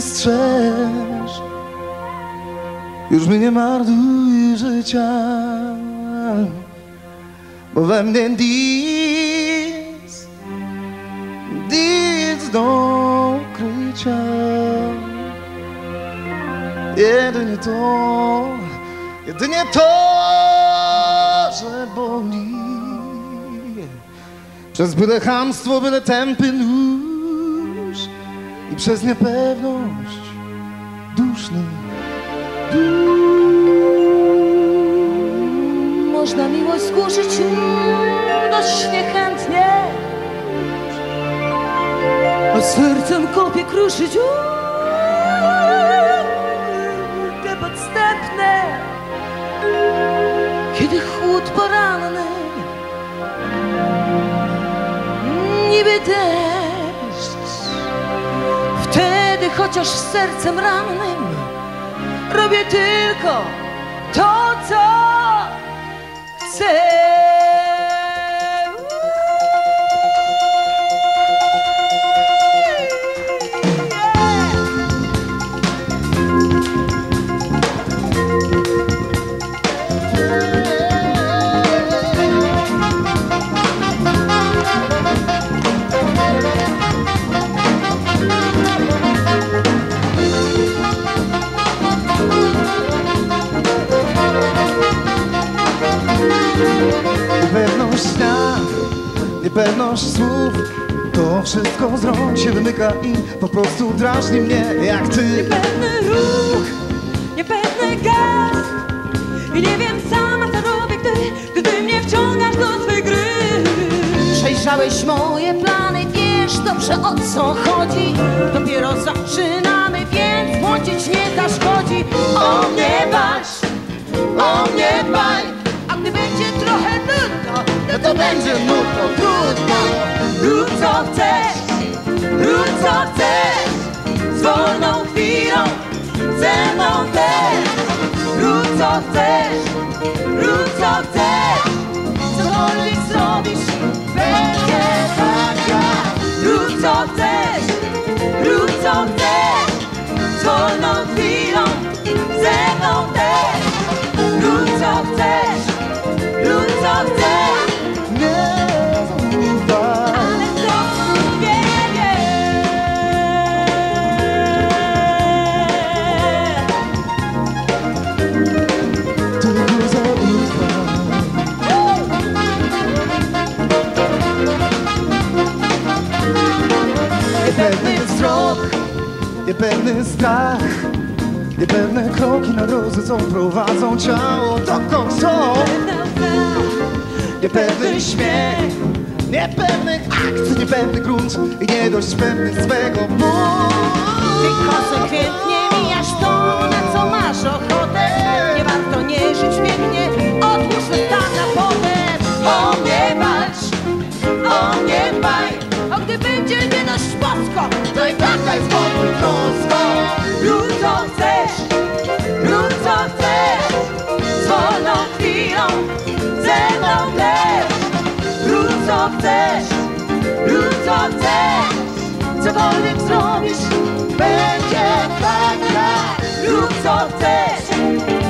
strzeż. Już mi nie marnuj życia Bo we mnie nic Nic do ukrycia. Jedynie to Jedynie to, że boli. Przez byle chamstwo, byle tępy nóż I przez niepewność duszny Można miłość zgłuszyć dość niechętnie. A sercem kopie kruszyć te podstępne. Kiedy chłód poranny Niby deszcz chociaż sercem rannym Robię tylko to, co chcę. Niepewność słów To wszystko z rąk się wymyka i po prostu drażni mnie jak ty. Niepewny ruch, niepewny gaz. I nie wiem sama co robię, gdy, gdy mnie wciągasz do swej gry. Przejrzałeś moje plany, wiesz dobrze o co chodzi. Dopiero zaczynamy, więc błądzić nie zaszkodzi. O mnie baś, o to będzie nudno, trudno Rób co chcesz, rób co chcesz z wolną chwilą, ze mną też. Rób co chcesz, Niepewny wzrok, niepewny strach Niepewne kroki na drodze, co prowadzą ciało. Dokąd chcą Niepewny śmiech, niepewny akt, niepewny grunt I nie dość pewny swego mózgu Ty konsekwentnie mijasz to, na co masz ochotę. Nie warto chcesz Cokolwiek zrobisz, będzie tak jak Rób co chcesz,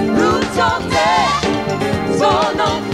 rób co chcesz Z wolną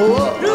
rób